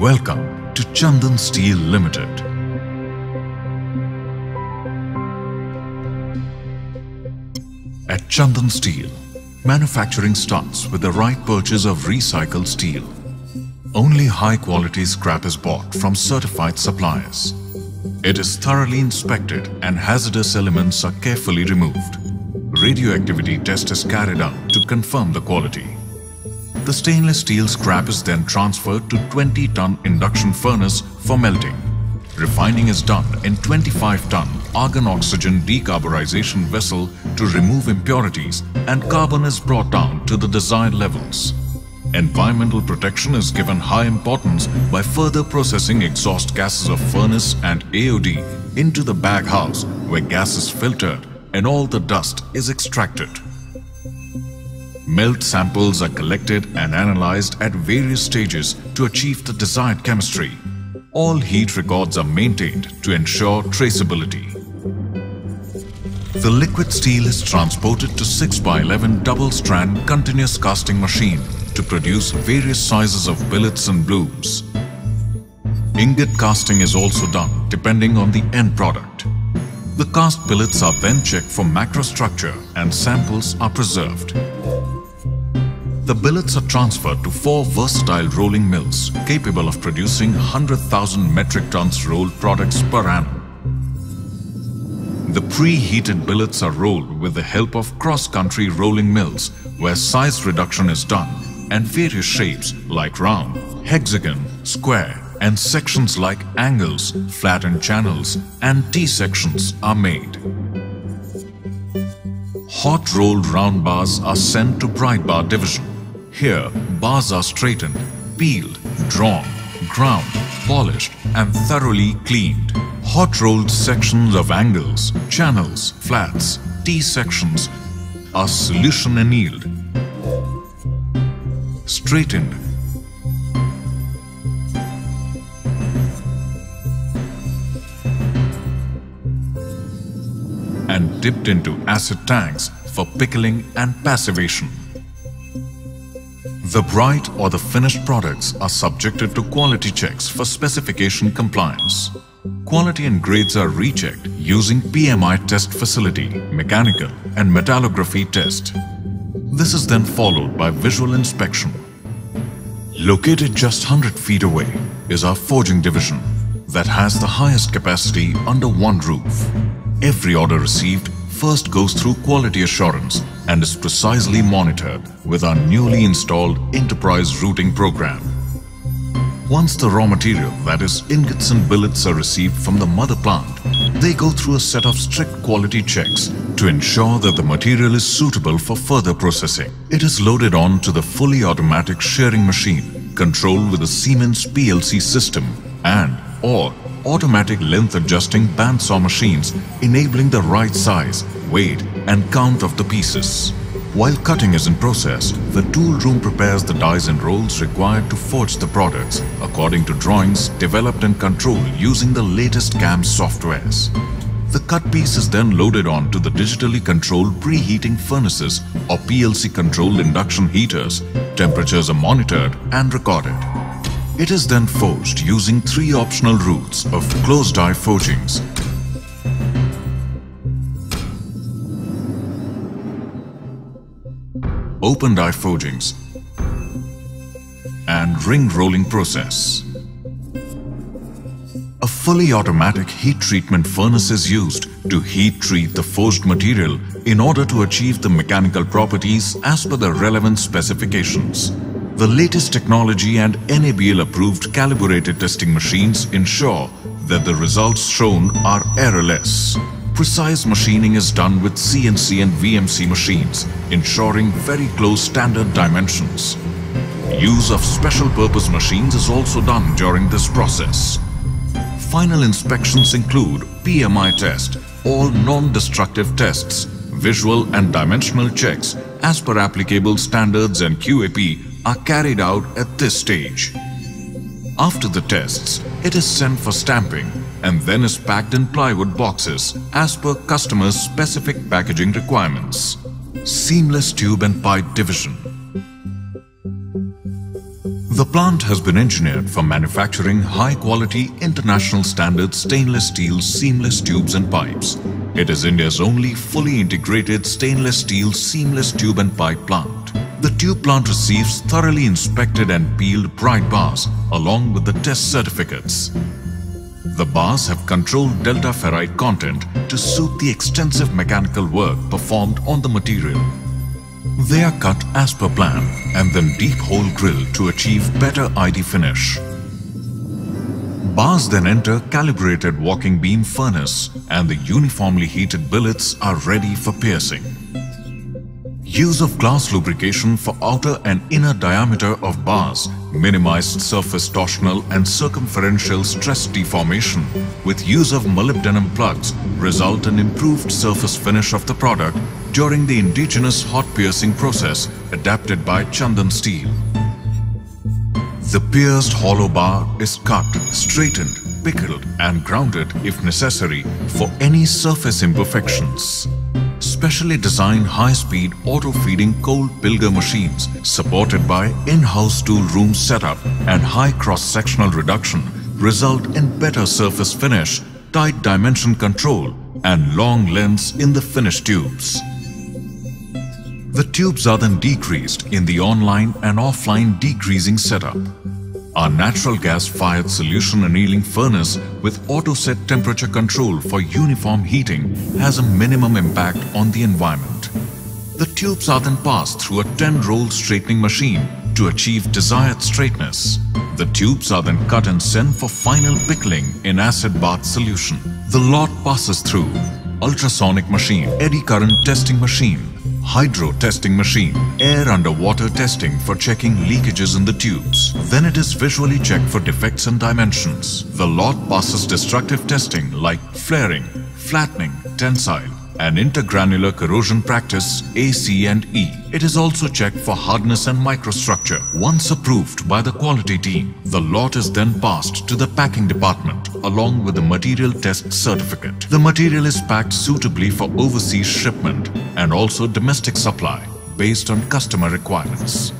Welcome to Chandan Steel Limited. At Chandan Steel, manufacturing starts with the right purchase of recycled steel. Only high quality scrap is bought from certified suppliers. It is thoroughly inspected and hazardous elements are carefully removed. Radioactivity test is carried out to confirm the quality. The stainless steel scrap is then transferred to 20-ton induction furnace for melting. Refining is done in 25-ton argon-oxygen decarburization vessel to remove impurities and carbon is brought down to the desired levels. Environmental protection is given high importance by further processing exhaust gases of furnace and AOD into the bag house where gas is filtered and all the dust is extracted. Melt samples are collected and analyzed at various stages to achieve the desired chemistry. All heat records are maintained to ensure traceability. The liquid steel is transported to 6x11 double-strand continuous casting machine to produce various sizes of billets and blooms. Ingot casting is also done depending on the end product. The cast billets are then checked for macrostructure and samples are preserved. The billets are transferred to four versatile rolling mills capable of producing 100,000 metric tons rolled products per annum. The preheated billets are rolled with the help of cross-country rolling mills where size reduction is done and various shapes like round, hexagon, square and sections like angles, flattened channels and T-sections are made. Hot rolled round bars are sent to bright bar division. Here, bars are straightened, peeled, drawn, ground, polished and thoroughly cleaned. Hot rolled sections of angles, channels, flats, T-sections are solution annealed, straightened, and dipped into acid tanks for pickling and passivation. The bright or the finished products are subjected to quality checks for specification compliance. Quality and grades are rechecked using PMI test facility, mechanical and metallography test. This is then followed by visual inspection. Located just 100 feet away is our forging division that has the highest capacity under one roof. Every order received first goes through quality assurance and is precisely monitored with our newly installed enterprise routing program. Once the raw material, that is ingots and billets are received from the mother plant, they go through a set of strict quality checks to ensure that the material is suitable for further processing. It is loaded on to the fully automatic shearing machine controlled with a Siemens PLC system and or automatic length adjusting bandsaw machines enabling the right size, weight and count of the pieces. While cutting is in process, the tool room prepares the dies and rolls required to forge the products according to drawings developed and controlled using the latest CAM softwares. The cut piece is then loaded onto the digitally controlled preheating furnaces or PLC controlled induction heaters. Temperatures are monitored and recorded. It is then forged using three optional routes of closed die forgings. Open die forgings and ring rolling process. A fully automatic heat treatment furnace is used to heat treat the forged material in order to achieve the mechanical properties as per the relevant specifications. The latest technology and NABL approved calibrated testing machines ensure that the results shown are errorless. Precise machining is done with CNC and VMC machines, ensuring very close standard dimensions. Use of special purpose machines is also done during this process. Final inspections include PMI test, all non-destructive tests, visual and dimensional checks as per applicable standards and QAP are carried out at this stage. After the tests, it is sent for stamping and then is packed in plywood boxes as per customer's specific packaging requirements. Seamless tube and pipe division. The plant has been engineered for manufacturing high-quality international standard stainless steel seamless tubes and pipes. It is India's only fully integrated stainless steel seamless tube and pipe plant. The tube plant receives thoroughly inspected and peeled bright bars along with the test certificates. The bars have controlled delta ferrite content to suit the extensive mechanical work performed on the material. They are cut as per plan and then deep hole drilled to achieve better ID finish. Bars then enter calibrated walking beam furnace and the uniformly heated billets are ready for piercing. Use of glass lubrication for outer and inner diameter of bars minimized surface torsional and circumferential stress deformation with use of molybdenum plugs result in improved surface finish of the product during the indigenous hot piercing process adapted by Chandan Steel. The pierced hollow bar is cut, straightened, pickled and grounded if necessary for any surface imperfections. Specially designed high-speed auto-feeding cold pilger machines supported by in-house tool room setup and high cross-sectional reduction result in better surface finish, tight dimension control and long lengths in the finished tubes. The tubes are then degreased in the online and offline degreasing setup. Our natural gas-fired solution annealing furnace with auto-set temperature control for uniform heating has a minimum impact on the environment. The tubes are then passed through a 10-roll straightening machine to achieve desired straightness. The tubes are then cut and sent for final pickling in acid bath solution. The lot passes through ultrasonic machine, eddy current testing machine, hydro testing machine, air underwater testing for checking leakages in the tubes. Then it is visually checked for defects and dimensions. The lot passes destructive testing like flaring, flattening, tensile, and intergranular corrosion practice AC and E. It is also checked for hardness and microstructure. Once approved by the quality team, the lot is then passed to the packing department along with the material test certificate. The material is packed suitably for overseas shipment and also domestic supply based on customer requirements.